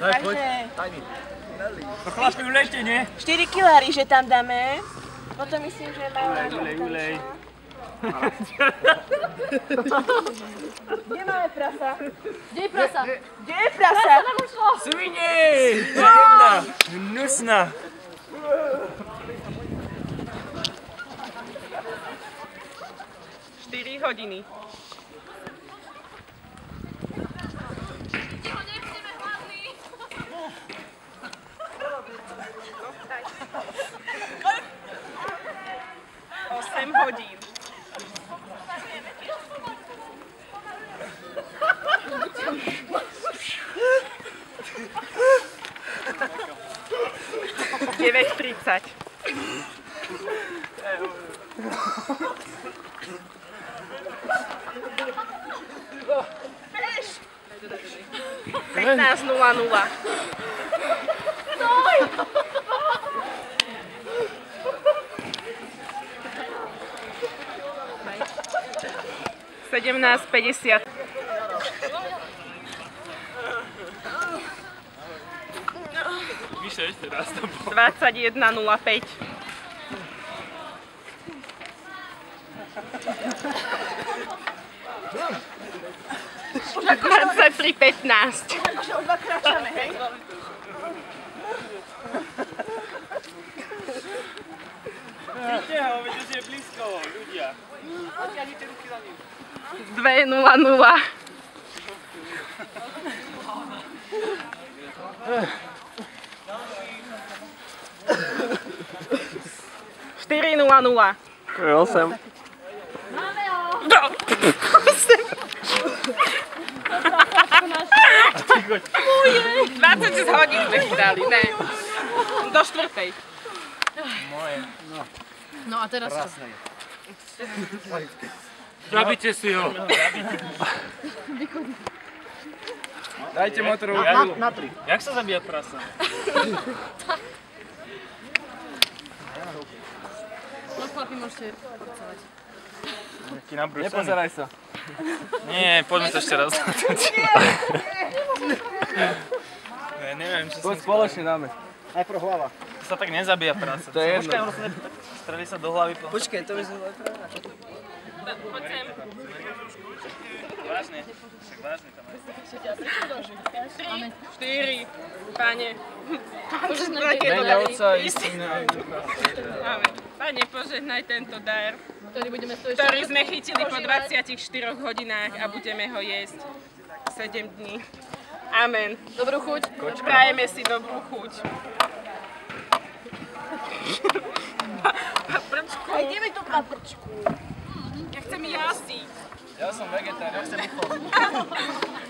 Daj, poď. Daj mi. To chlaško ulejte, nie? 4 kilári, že tam dáme. Potom myslím, že majú... Ulej, ulej. Kde máme prasa? Kde je prasa? Kde je prasa? Tam ušlo! Svine! Jedna! Hnusná. Štyri hodiny. Osem hodín. Deväť tridsať. Pätnásť nula 17.50. Vyše ešte raz to bolo. 21.05. Už 23.15. Akože o? Vidíte ho, vidíte, že je blízko, ľudia. Odtiahnite ruky za ním. 200. Čtyři nula nula. Jo, jsem. Máme ho. het jsem. Moje. 26 hodin jsme chytali, ne. Do čtvrtej. Moje. No. a? Zabite si ho. Dajte motorovú Ja- pilu. Na 3. Jak sa zabíja prasa? No chlapi, môžete porcovať. Ti nabrúsaný. Nepozeraj sa. Nie, poďme to ešte raz. Ja neviem, čo Poď som... spoločne dáme. Najprv hlava. To sa tak nezabíja prasa. To je jedno. Počkaj, ono sa ne... Streli sa do hlavy. Po... Počkej, to by sme... Poď sem. Vážne. Však vážne tam je. Tri, štyri, pane. Požehnajte, Mene Otca i Syna. Amen. Pane, požehnaj tento dar, ktorý budeme to ešte... ktorý sme chytili po 24 hodinách a budeme ho jesť 7 dní. Amen. Dobrú chuť. Prajeme si dobrú chuť. Paprčku. A ideme tu paprčku. Ja chcem jaziť. Ja som vegetár, ja chcem